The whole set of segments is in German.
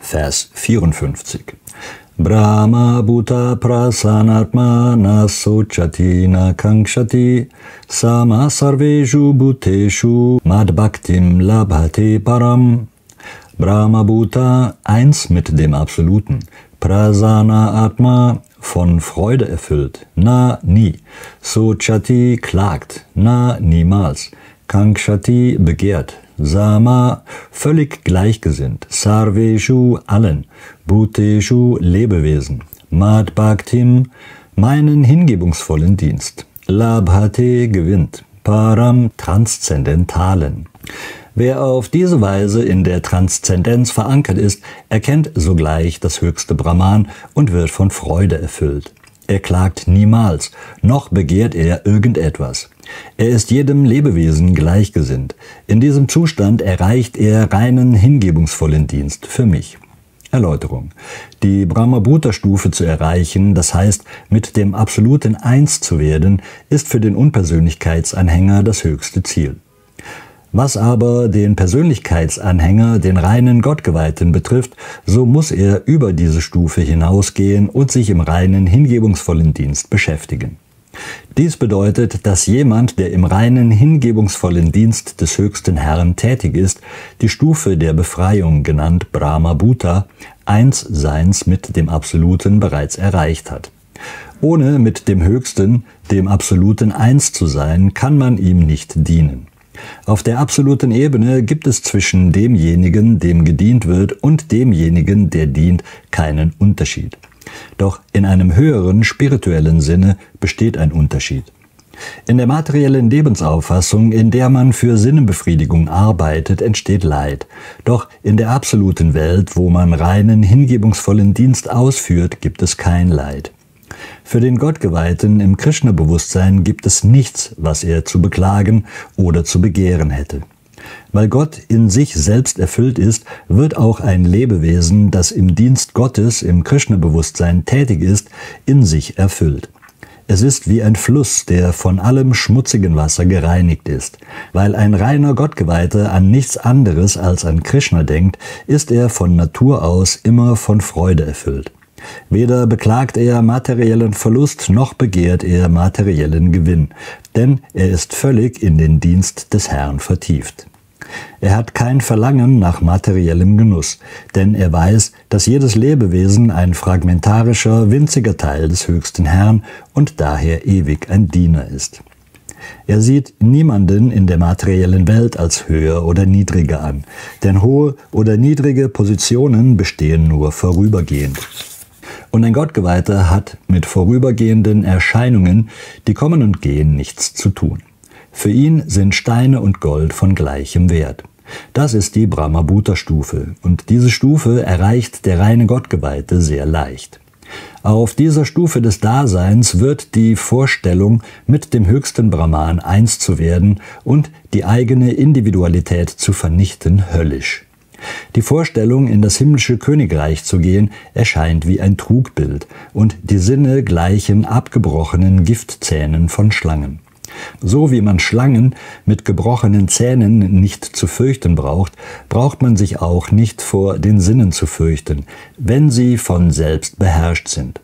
Vers 54. Brahma Bhuta Prasanatmana Sochatina Kankshati Sama Sarveshu Bhuteshu Madbhaktim Labhate Param. Brahma Bhuta, eins mit dem Absoluten, Prasana Atma, von Freude erfüllt, na nie, Sochati klagt, na niemals, Kankshati begehrt, Sama völlig gleichgesinnt, Sarveshu allen, Bhuteshu Lebewesen, Mad Bhaktim meinen hingebungsvollen Dienst, Labhate gewinnt, Param transzendentalen. Wer auf diese Weise in der Transzendenz verankert ist, erkennt sogleich das höchste Brahman und wird von Freude erfüllt. Er klagt niemals, noch begehrt er irgendetwas. Er ist jedem Lebewesen gleichgesinnt. In diesem Zustand erreicht er reinen, hingebungsvollen Dienst für mich. Erläuterung. Die Brahmabhuta-Stufe zu erreichen, das heißt mit dem absoluten Eins zu werden, ist für den Unpersönlichkeitsanhänger das höchste Ziel. Was aber den Persönlichkeitsanhänger, den reinen Gottgeweihten betrifft, so muss er über diese Stufe hinausgehen und sich im reinen, hingebungsvollen Dienst beschäftigen. Dies bedeutet, dass jemand, der im reinen, hingebungsvollen Dienst des höchsten Herrn tätig ist, die Stufe der Befreiung, genannt Brahma Bhuta, Einsseins mit dem Absoluten bereits erreicht hat. Ohne mit dem Höchsten, dem Absoluten eins zu sein, kann man ihm nicht dienen. Auf der absoluten Ebene gibt es zwischen demjenigen, dem gedient wird, und demjenigen, der dient, keinen Unterschied. Doch in einem höheren spirituellen Sinne besteht ein Unterschied. In der materiellen Lebensauffassung, in der man für Sinnenbefriedigung arbeitet, entsteht Leid. Doch in der absoluten Welt, wo man reinen, hingebungsvollen Dienst ausführt, gibt es kein Leid. Für den Gottgeweihten im Krishna-Bewusstsein gibt es nichts, was er zu beklagen oder zu begehren hätte. Weil Gott in sich selbst erfüllt ist, wird auch ein Lebewesen, das im Dienst Gottes im Krishna-Bewusstsein tätig ist, in sich erfüllt. Es ist wie ein Fluss, der von allem schmutzigen Wasser gereinigt ist. Weil ein reiner Gottgeweihter an nichts anderes als an Krishna denkt, ist er von Natur aus immer von Freude erfüllt. Weder beklagt er materiellen Verlust noch begehrt er materiellen Gewinn, denn er ist völlig in den Dienst des Herrn vertieft. Er hat kein Verlangen nach materiellem Genuss, denn er weiß, dass jedes Lebewesen ein fragmentarischer, winziger Teil des höchsten Herrn und daher ewig ein Diener ist. Er sieht niemanden in der materiellen Welt als höher oder niedriger an, denn hohe oder niedrige Positionen bestehen nur vorübergehend. Und ein Gottgeweihter hat mit vorübergehenden Erscheinungen, die kommen und gehen, nichts zu tun. Für ihn sind Steine und Gold von gleichem Wert. Das ist die Brahmabhuta-Stufe und diese Stufe erreicht der reine Gottgeweihte sehr leicht. Auf dieser Stufe des Daseins wird die Vorstellung, mit dem höchsten Brahman eins zu werden und die eigene Individualität zu vernichten, höllisch. Die Vorstellung, in das himmlische Königreich zu gehen, erscheint wie ein Trugbild, und die Sinne gleichen abgebrochenen Giftzähnen von Schlangen. So wie man Schlangen mit gebrochenen Zähnen nicht zu fürchten braucht, braucht man sich auch nicht vor den Sinnen zu fürchten, wenn sie von selbst beherrscht sind.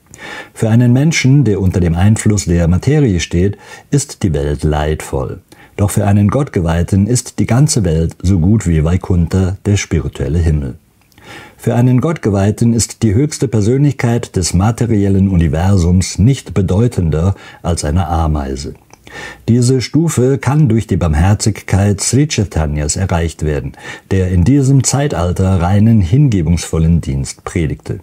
Für einen Menschen, der unter dem Einfluss der Materie steht, ist die Welt leidvoll. Doch für einen Gottgeweihten ist die ganze Welt so gut wie Vaikunta, der spirituelle Himmel. Für einen Gottgeweihten ist die höchste Persönlichkeit des materiellen Universums nicht bedeutender als eine Ameise. Diese Stufe kann durch die Barmherzigkeit Sri Chaitanyas erreicht werden, der in diesem Zeitalter reinen hingebungsvollen Dienst predigte.